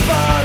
far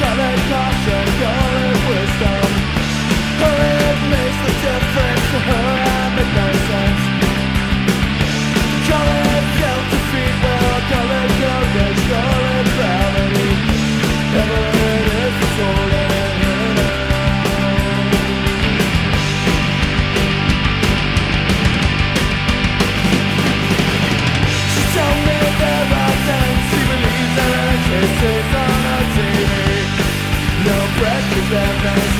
Delicate and good that makes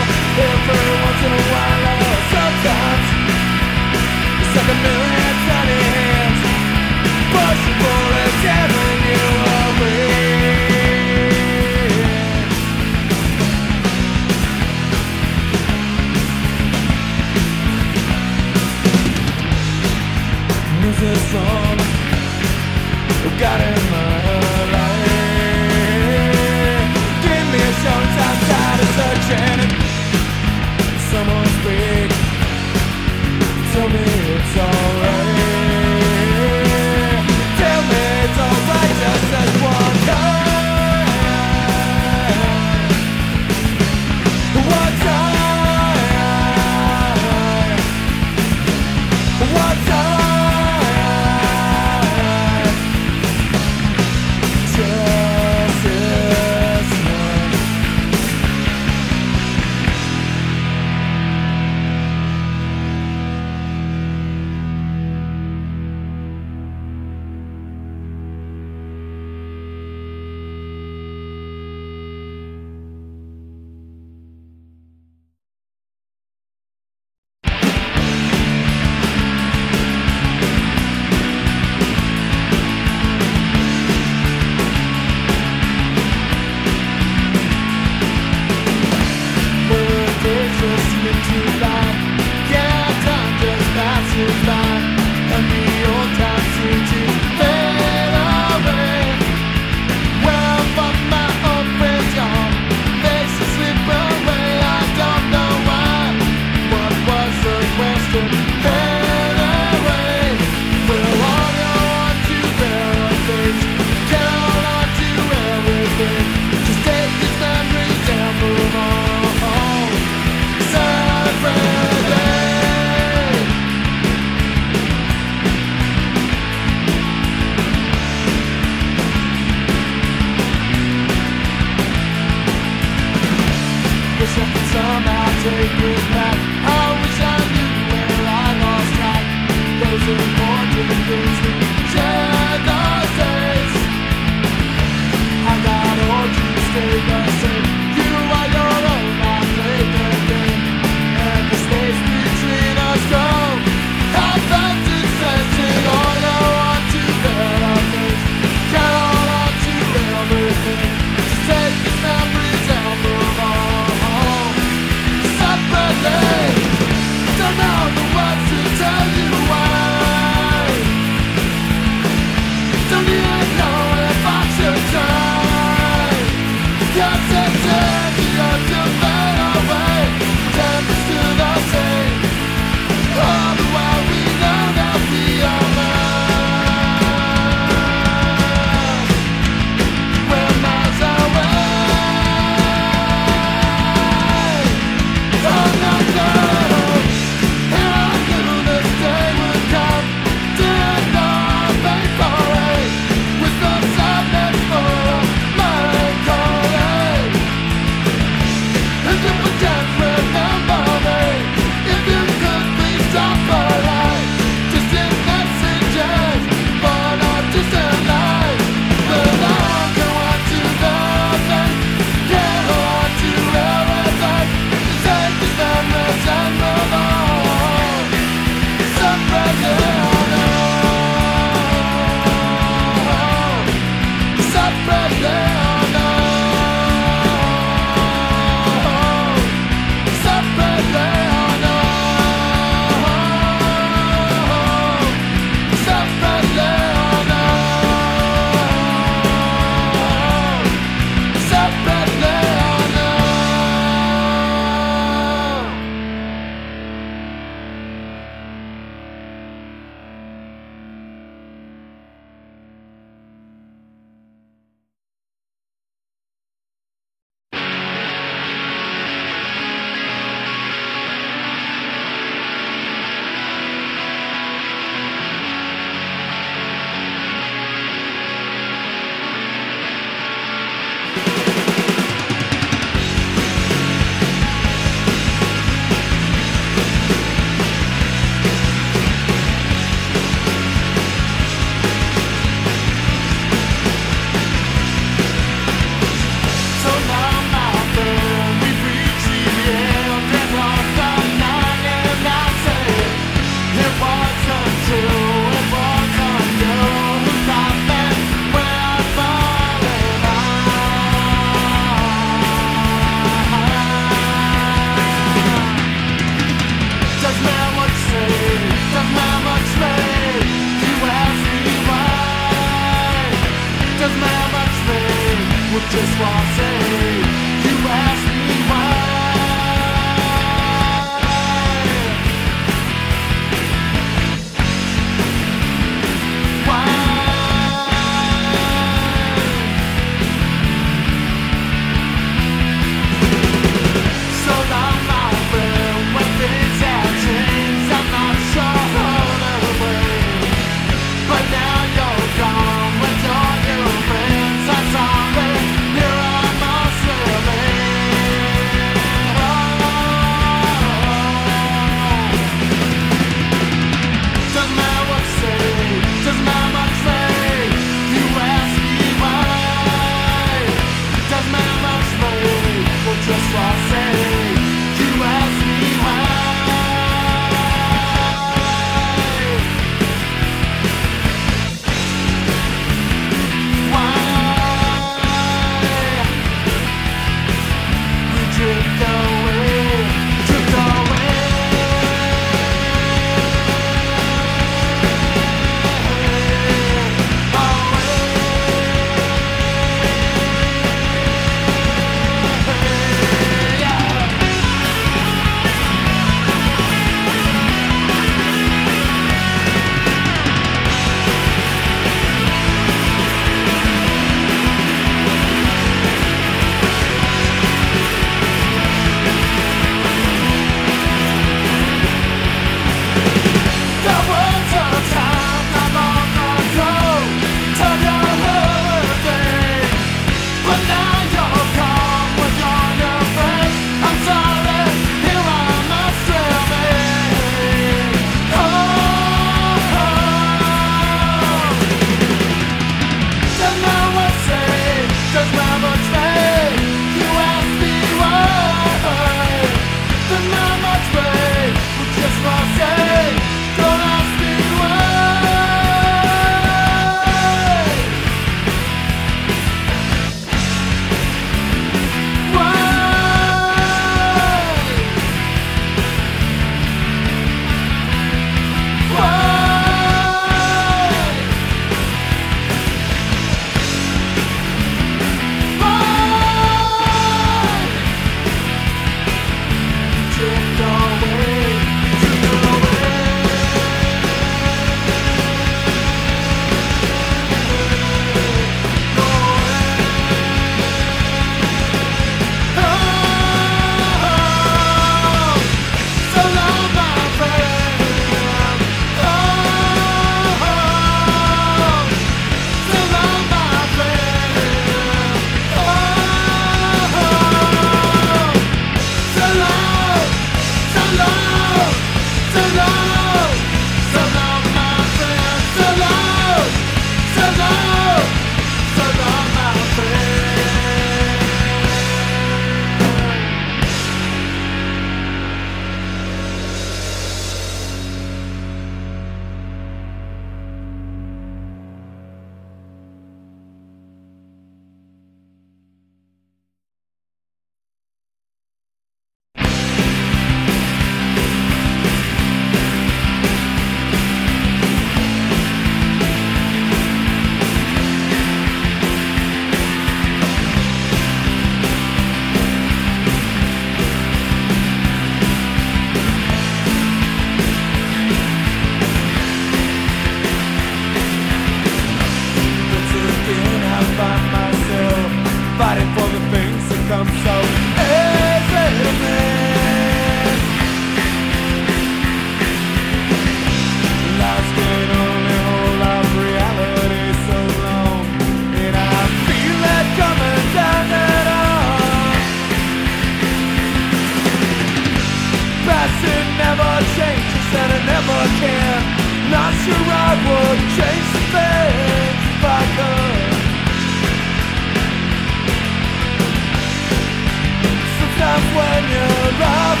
love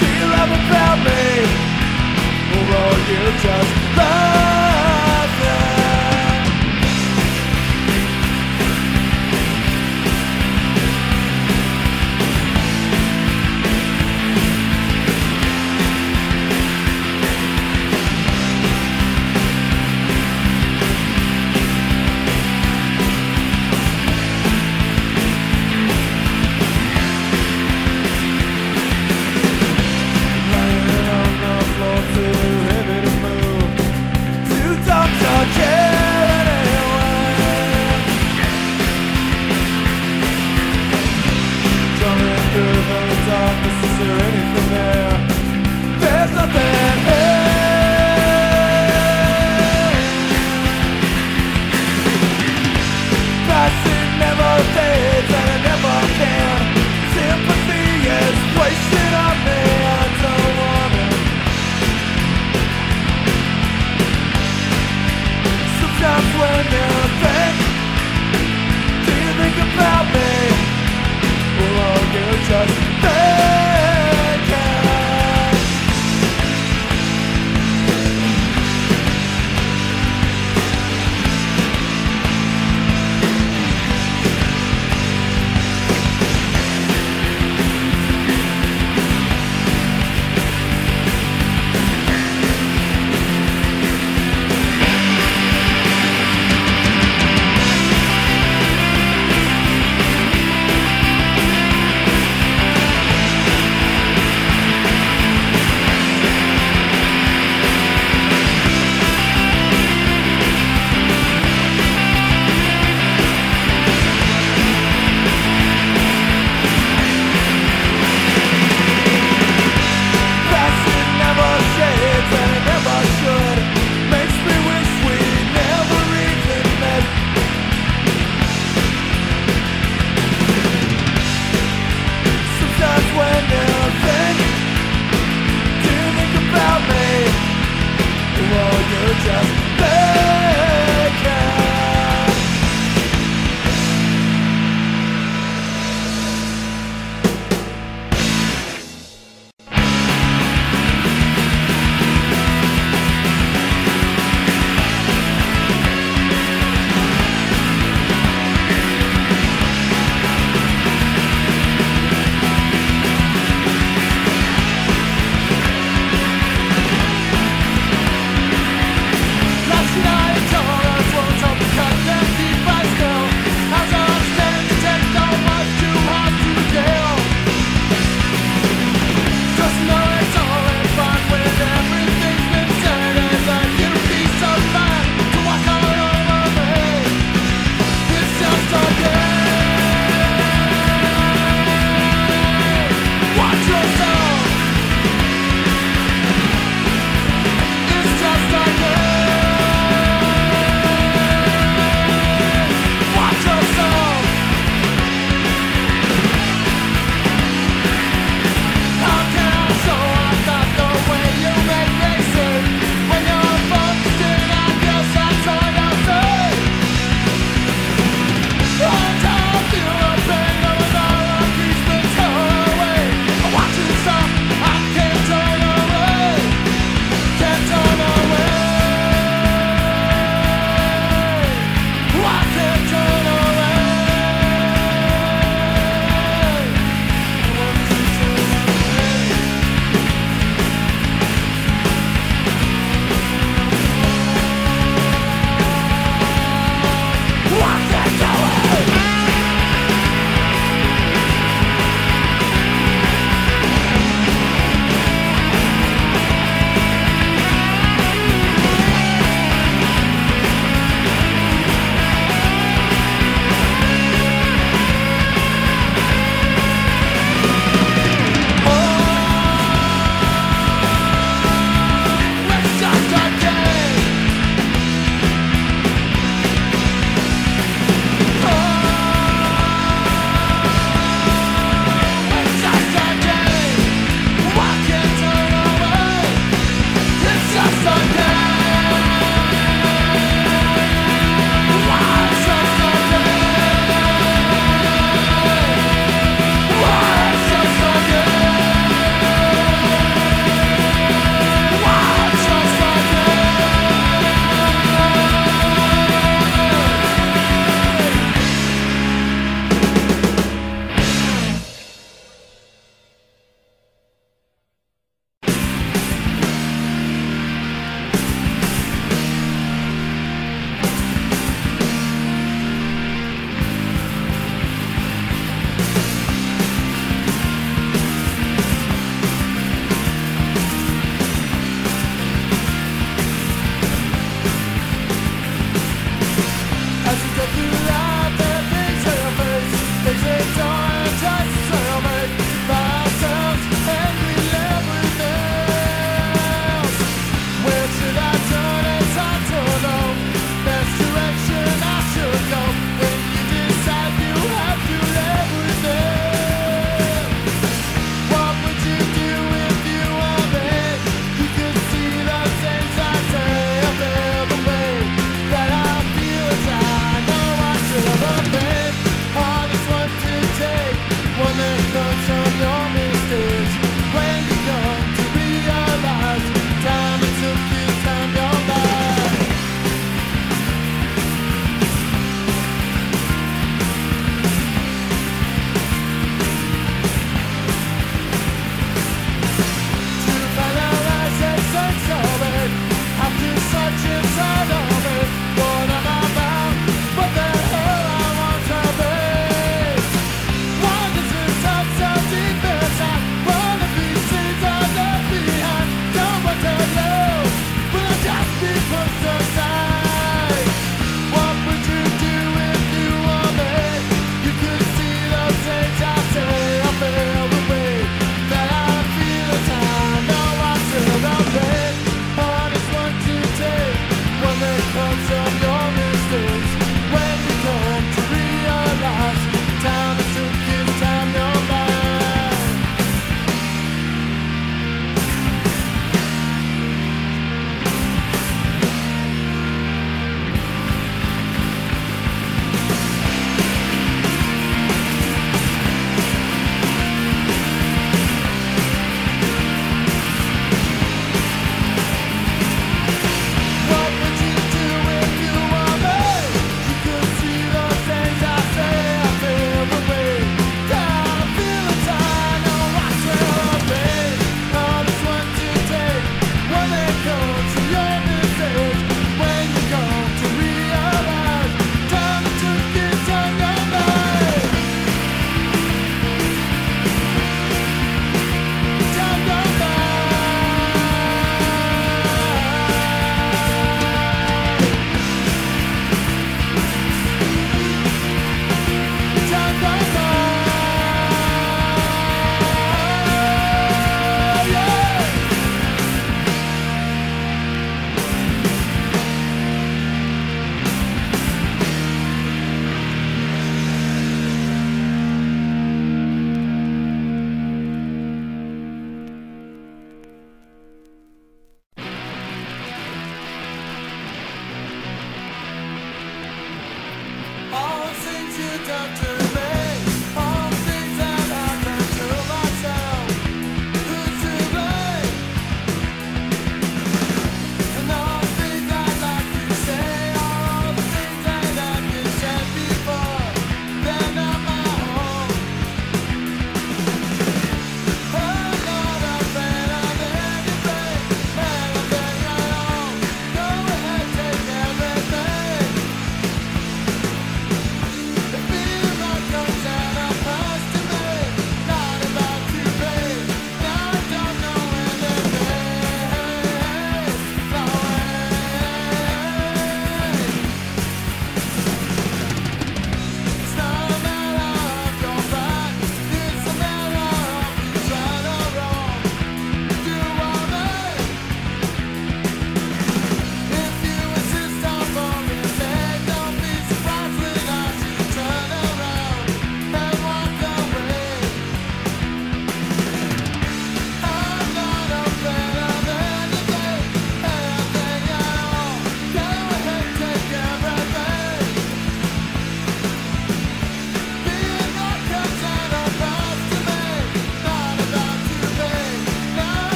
Do you love about me Or are you just love?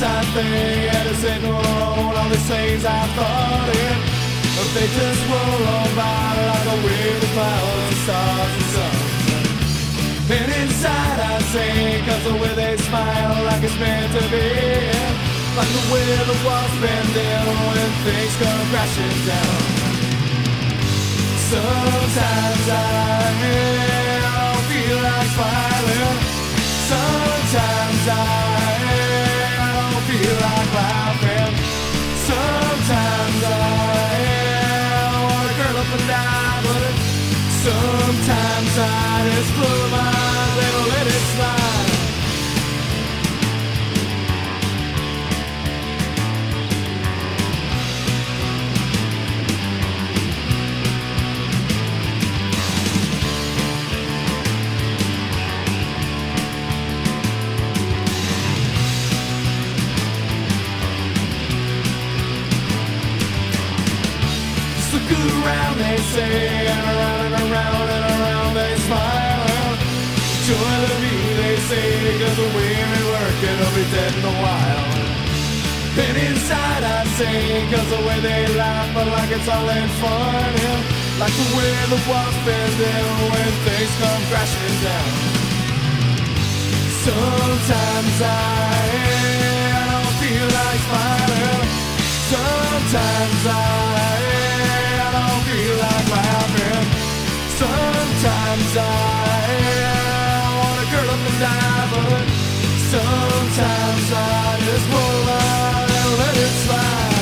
I think at a single all these things I thought in. But they just roll on by like a wave of clouds and stars and suns. And inside I sing, cause the way they smile like it's meant to be. Like the way the walls bend in when things come crashing down. Sometimes I feel like smiling. Sometimes I Sometimes I wanna curl up and die, but sometimes I they say, and around and around and around they. Joy the view, they say, cause the way we work, it'll be dead in a while. And inside I sing, cause the way they laugh, but like it's all in fun. Yeah. Like the way the walls bend in when things come crashing down. Sometimes I don't feel like smiling. Sometimes I don't feel like laughing. Sometimes I wanna curl up and die, but sometimes I just pull out and let it slide.